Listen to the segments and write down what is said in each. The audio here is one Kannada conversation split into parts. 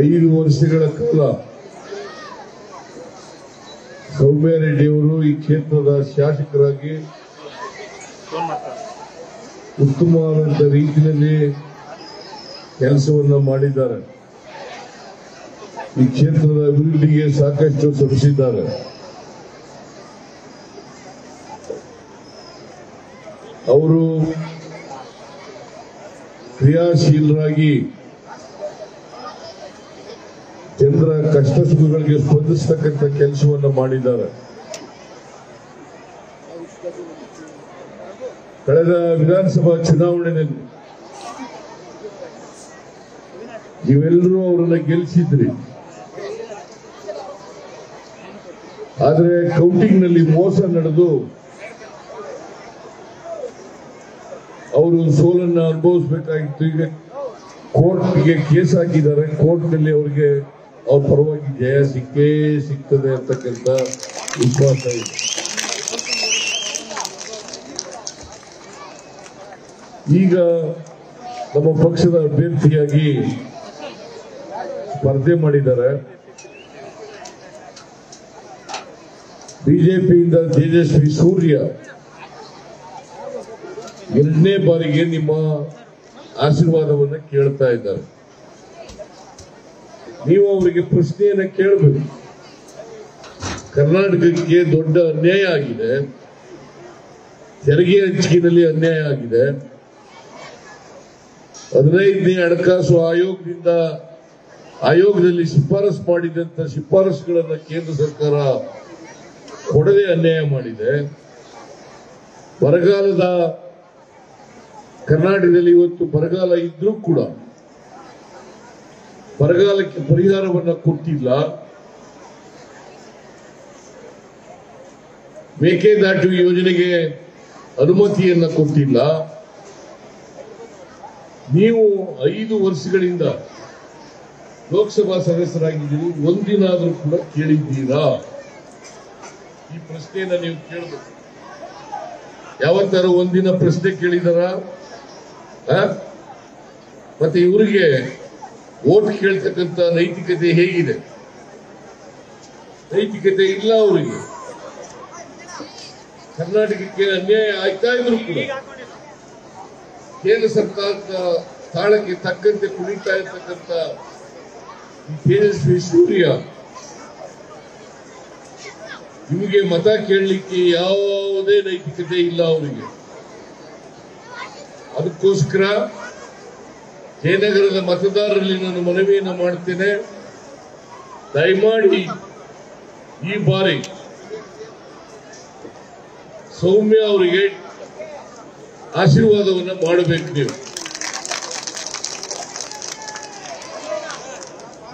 ಐದು ವರ್ಷಗಳ ಕಾಲ ಸೌಮ್ಯ ರೆಡ್ಡಿ ಅವರು ಈ ಕ್ಷೇತ್ರದ ಶಾಸಕರಾಗಿ ಉತ್ತಮವಾದಂತ ರೀತಿಯಲ್ಲಿ ಕೆಲಸವನ್ನು ಮಾಡಿದ್ದಾರೆ. ಈ ಕ್ಷೇತ್ರದ ಅಭಿವೃದ್ಧಿಗೆ ಸಾಕಷ್ಟು ಶ್ರಮಿಸಿದ್ದಾರೆ. ಅವರು ಕ್ರಿಯಾಶೀಲರಾಗಿ ಜನರ ಕಷ್ಟ ಸುಖಗಳಿಗೆ ಸ್ಪಂದಿಸತಕ್ಕಂಥ ಕೆಲಸವನ್ನು ಮಾಡಿದ್ದಾರೆ. ಕಳೆದ ವಿಧಾನಸಭಾ ಚುನಾವಣೆಯಲ್ಲಿ ನೀವೆಲ್ಲರೂ ಅವರನ್ನ ಗೆಲ್ಲಿಸಿದ್ರಿ ಆದರೆ ಕೌಂಟಿಂಗ್ನಲ್ಲಿ ಮೋಸ ನಡೆದು ಅವರು ಸೋಲನ್ನು ಅನುಭವಿಸಬೇಕಾಗಿತ್ತು. ಈಗ ಕೋರ್ಟ್ಗೆ ಕೇಸ್ ಹಾಕಿದ್ದಾರೆ. ಕೋರ್ಟ್ನಲ್ಲಿ ಅವರಿಗೆ ಅವ್ರ ಪರವಾಗಿ ಜಯ ಸಿಕ್ಕೇ ಸಿಗ್ತದೆ ಅಂತಕ್ಕಂಥ ವಿಶ್ವಾಸ ಇದೆ. ಈಗ ನಮ್ಮ ಪಕ್ಷದ ಅಭ್ಯರ್ಥಿಯಾಗಿ ಸ್ಪರ್ಧೆ ಮಾಡಿದ್ದಾರೆ. ಬಿಜೆಪಿಯಿಂದ ತೇಜಸ್ವಿ ಸೂರ್ಯ ಎರಡನೇ ಬಾರಿಗೆ ನಿಮ್ಮ ಆಶೀರ್ವಾದವನ್ನು ಕೇಳ್ತಾ ಇದ್ದಾರೆ. ನೀವು ಅವರಿಗೆ ಪ್ರಶ್ನೆಯನ್ನ ಕೇಳಬೇಕು. ಕರ್ನಾಟಕಕ್ಕೆ ದೊಡ್ಡ ಅನ್ಯಾಯ ಆಗಿದೆ. ತೆರಿಗೆ ಹಂಚಿಕೆಯಲ್ಲಿ ಅನ್ಯಾಯ ಆಗಿದೆ. ಹದಿನೈದನೇ ಹಣಕಾಸು ಆಯೋಗದಿಂದ, ಆಯೋಗದಲ್ಲಿ ಶಿಫಾರಸು ಮಾಡಿದಂತ ಶಿಫಾರಸುಗಳನ್ನ ಕೇಂದ್ರ ಸರ್ಕಾರ ಕೊಡದೆ ಅನ್ಯಾಯ ಮಾಡಿದೆ. ಬರಗಾಲದ ಕರ್ನಾಟಕದಲ್ಲಿ ಇವತ್ತು ಬರಗಾಲ ಇದ್ರೂ ಕೂಡ ಬರಗಾಲಕ್ಕೆ ಪರಿಹಾರವನ್ನು ಕೊಟ್ಟಿಲ್ಲ. ಮೇಕೆದಾಟು ಯೋಜನೆಗೆ ಅನುಮತಿಯನ್ನ ಕೊಟ್ಟಿಲ್ಲ. ನೀವು ಐದು ವರ್ಷಗಳಿಂದ ಲೋಕಸಭಾ ಸದಸ್ಯರಾಗಿದ್ದೀರಿ, ಒಂದಿನಾದರೂ ಕೂಡ ಕೇಳಿದ್ದೀರಾ? ಈ ಪ್ರಶ್ನೆಯನ್ನ ನೀವು ಕೇಳಬೇಕು. ಯಾವತ್ತಾರು ಒಂದಿನ ಪ್ರಶ್ನೆ ಕೇಳಿದಾರ? ಮತ್ತೆ ಇವರಿಗೆ ಓಟ್ ಕೇಳ್ತಕ್ಕಂತ ನೈತಿಕತೆ ಹೇಗಿದೆ? ನೈತಿಕತೆ ಇಲ್ಲ ಅವರಿಗೆ. ಕರ್ನಾಟಕಕ್ಕೆ ಅನ್ಯಾಯ ಆಯ್ತಾ ಇದ್ರು ಕೂಡ ಕೇಂದ್ರ ಸರ್ಕಾರದ ತಾಳಕ್ಕೆ ತಕ್ಕಂತೆ ಕುಣಿತಾ ಇರ್ತಕ್ಕಂಥ ತೇಜಸ್ವಿ ಸೂರ್ಯ ನಿಮಗೆ ಮತ ಕೇಳಲಿಕ್ಕೆ ಯಾವುದೇ ನೈತಿಕತೆ ಇಲ್ಲ ಅವರಿಗೆ. ಅದಕ್ಕೋಸ್ಕರ ಜಯನಗರದ ಮತದಾರರಲ್ಲಿ ನಾನು ಮನವಿಯನ್ನು ಮಾಡ್ತೇನೆ. ದಯಮಾಡಿ ಈ ಬಾರಿ ಸೌಮ್ಯ ಅವರಿಗೆ ಆಶೀರ್ವಾದವನ್ನು ಮಾಡಬೇಕು ನೀವು.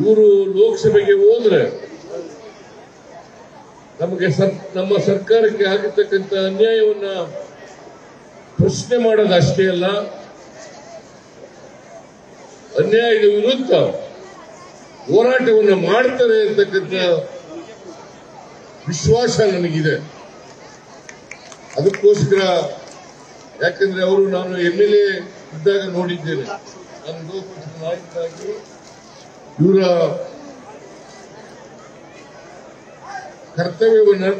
ಇವರು ಲೋಕಸಭೆಗೆ ಹೋದ್ರೆ ನಮಗೆ ನಮ್ಮ ಸರ್ಕಾರಕ್ಕೆ ಆಗಿರ್ತಕ್ಕಂಥ ಅನ್ಯಾಯವನ್ನ ಪ್ರಶ್ನೆ ಮಾಡೋದು ಅಷ್ಟೇ ಅಲ್ಲ. ಅನ್ಯಾಯದ ವಿರುದ್ಧ ಹೋರಾಟವನ್ನು ಮಾಡ್ತಾರೆ ಅಂತಕ್ಕಂಥ ವಿಶ್ವಾಸ ನನಗಿದೆ. ಅದಕ್ಕೋಸ್ಕರ ಯಾಕಂದ್ರೆ ಅವರು ನಾನು ಎಂ ಎಲ್ ಎ ಇದ್ದಾಗ ನೋಡಿದ್ದೇನೆ. ನಾನು ವಿರೋಧ ನಾಯಕರಾಗಿ ಇವರ ಕರ್ತವ್ಯವನ್ನು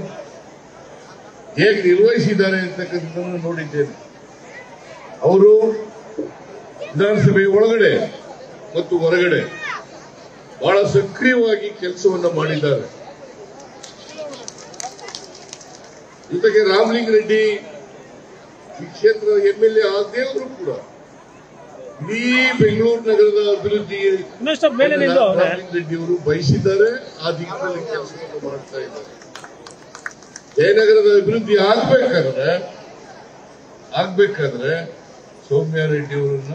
ಹೇಗೆ ನಿರ್ವಹಿಸಿದ್ದಾರೆ ಅಂತಕ್ಕಂಥದ್ದನ್ನು ನೋಡಿದ್ದೇನೆ. ಅವರು ವಿಧಾನಸಭೆಯ ಒಳಗಡೆ ಮತ್ತು ಹೊರಗಡೆ ಬಹಳ ಸಕ್ರಿಯವಾಗಿ ಕೆಲಸವನ್ನ ಮಾಡಿದ್ದಾರೆ ಜೊತೆಗೆ ರಾಮಲಿಂಗ ರೆಡ್ಡಿ ಈ ಕ್ಷೇತ್ರದ ಎಂ ಎಲ್ ಎ ಆಗದೇ ಇದ್ರು ಕೂಡ ಇಡೀ ಬೆಂಗಳೂರು ನಗರದ ಅಭಿವೃದ್ಧಿ. ರಾಮಲಿಂಗ ರೆಡ್ಡಿ ಅವರು ಬಯಸಿದ್ದಾರೆ ಆ ದಿಕ್ಕಿನಲ್ಲಿ ಕೆಲಸವನ್ನು ಮಾಡ್ತಾ ಇದ್ದಾರೆ ಜಯನಗರದ ಅಭಿವೃದ್ಧಿ ಆಗ್ಬೇಕಾದ್ರೆ ಆಗ್ಬೇಕಾದ್ರೆ ಸೌಮ್ಯ ರೆಡ್ಡಿ ಅವರನ್ನ